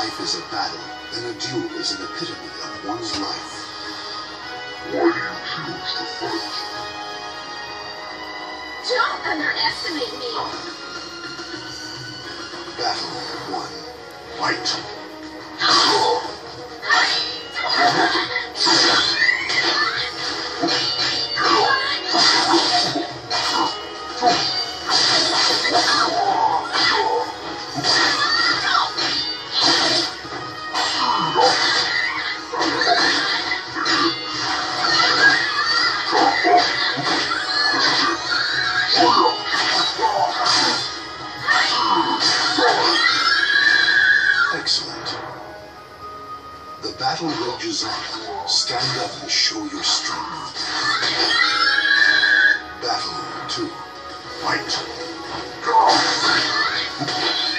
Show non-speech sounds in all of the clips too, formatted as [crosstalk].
life is a battle, then a duel is an epitome of one's life. Why do you choose to fight? Don't underestimate me. Battle 1. Fight! [gasps] Excellent. The battle rages on. Stand up and show your strength. Battle 2. Fight! Perfect.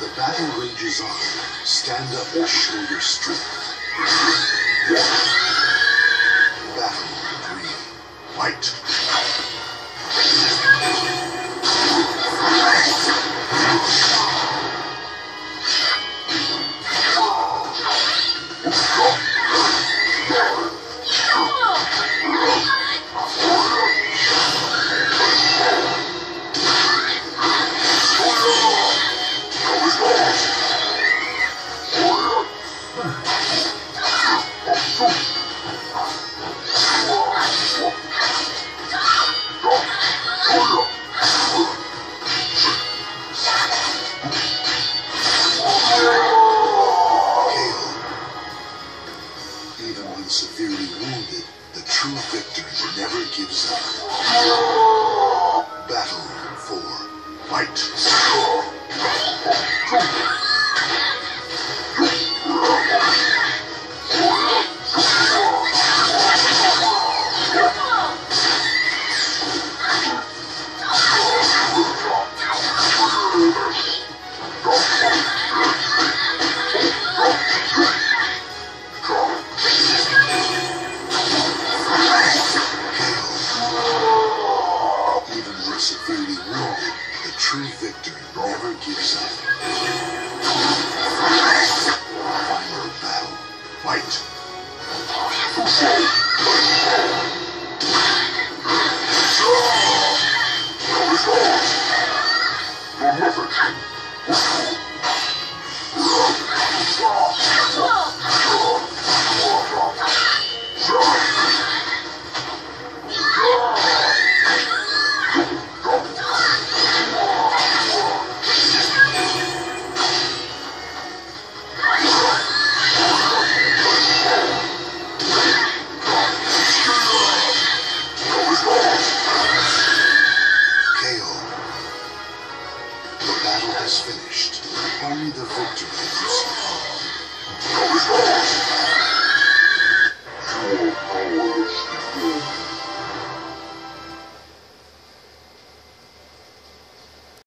The battle rages on. Stand up and show your strength. Battle 3. Fight! True victor never gives up. Battle 4. Fight! True victor never gives up. Final battle. Fight! KO. Battle has finished. Only the victor can survive.